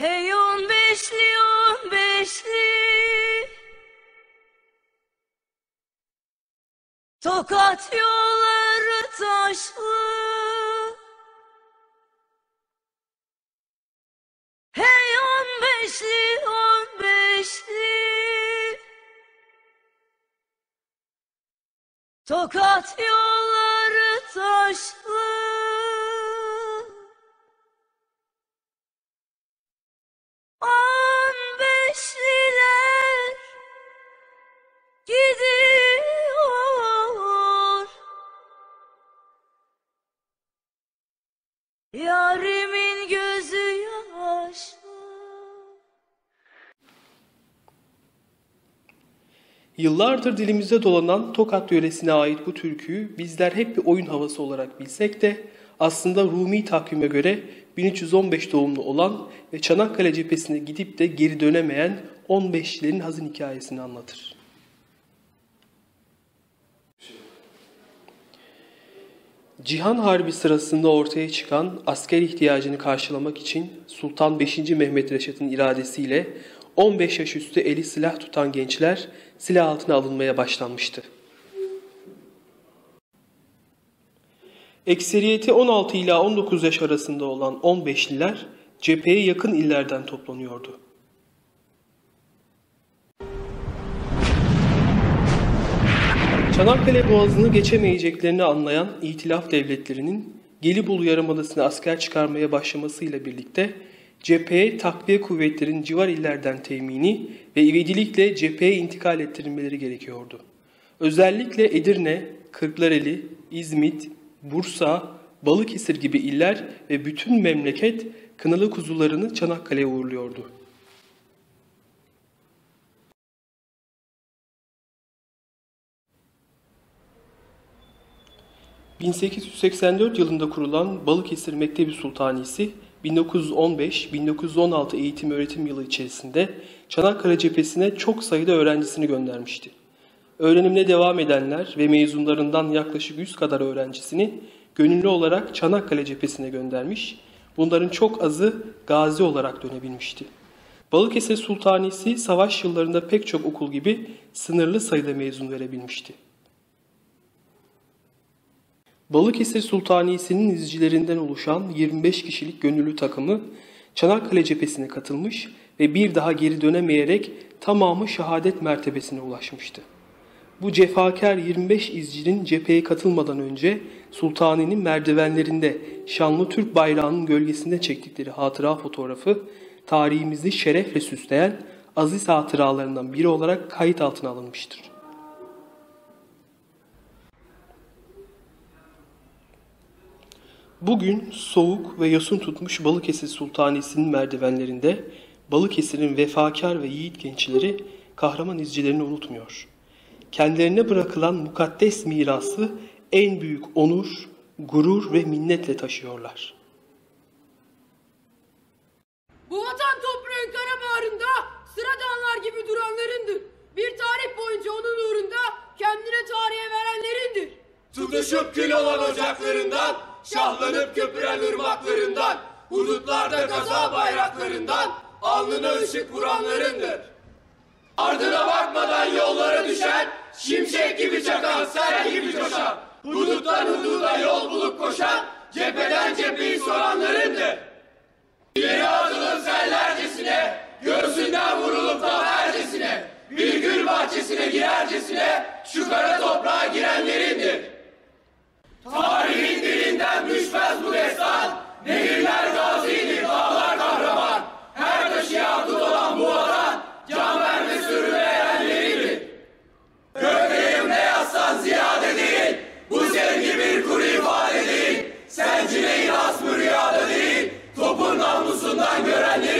Hey on beşli on beşli. Tokat yolları taşlı. Hey on beşli on beşli. Tokat yolları taşlı Yarimin gözü yaşlı Yıllardır dilimizde dolanan Tokat yöresine ait bu türküyü bizler hep bir oyun havası olarak bilsek de aslında Rumi takvime göre 1315 doğumlu olan ve Çanakkale cephesine gidip de geri dönemeyen 15'lilerin hazin hikayesini anlatır. Cihan Harbi sırasında ortaya çıkan asker ihtiyacını karşılamak için Sultan 5. Mehmet Reşat'ın iradesiyle 15 yaş üstü eli silah tutan gençler silah altına alınmaya başlanmıştı. Ekseriyeti 16 ila 19 yaş arasında olan 15'liler cepheye yakın illerden toplanıyordu. Çanakkale Boğazı'nı geçemeyeceklerini anlayan İtilaf devletlerinin Gelibolu Yarımadası'na asker çıkarmaya başlamasıyla birlikte cepheye takviye kuvvetlerin civar illerden temini ve ivedilikle cepheye intikal ettirilmeleri gerekiyordu. Özellikle Edirne, Kırklareli, İzmit, Bursa, Balıkesir gibi iller ve bütün memleket kınalı kuzularını Çanakkale'ye uğurluyordu. 1884 yılında kurulan Balıkesir Mektebi Sultanisi 1915-1916 eğitim öğretim yılı içerisinde Çanakkale cephesine çok sayıda öğrencisini göndermişti. Öğrenimine devam edenler ve mezunlarından yaklaşık 100 kadar öğrencisini gönüllü olarak Çanakkale cephesine göndermiş, bunların çok azı gazi olarak dönebilmişti. Balıkesir Sultanisi savaş yıllarında pek çok okul gibi sınırlı sayıda mezun verebilmişti. Balıkesir Sultaniyesi'nin izcilerinden oluşan 25 kişilik gönüllü takımı Çanakkale cephesine katılmış ve bir daha geri dönemeyerek tamamı şehadet mertebesine ulaşmıştı. Bu cefakar 25 izcinin cepheye katılmadan önce Sultani'nin merdivenlerinde şanlı Türk bayrağının gölgesinde çektikleri hatıra fotoğrafı tarihimizi şerefle süsleyen aziz hatıralarından biri olarak kayıt altına alınmıştır. Bugün soğuk ve yosun tutmuş Balıkesir Sultanisi'nin merdivenlerinde Balıkesir'in vefakar ve yiğit gençleri kahraman izcilerini unutmuyor. Kendilerine bırakılan mukaddes mirası en büyük onur, gurur ve minnetle taşıyorlar. Bu vatan toprağın kara bağrında sıradanlar gibi duranlarındır. Bir tarih boyunca onun uğrunda kendine tarihe verenlerindir. Tutuşup kül olan ocaklarından, şahlanıp köpüren ırmaklarından, hudutlarda gaza bayraklarından, alnına ışık vuranlarındır. Ardına bakmadan yollara düşen, şimşek gibi çakan, sel gibi coşan, huduttan hududa yol bulup koşan, cepheden cepheyi soranlarındır. İleri atılın sellercesine, göğsünden vurulup da ercesine, bir gül bahçesine girercesine, Sen Cüneyt Asmı rüyada değil, topun namusundan görenleri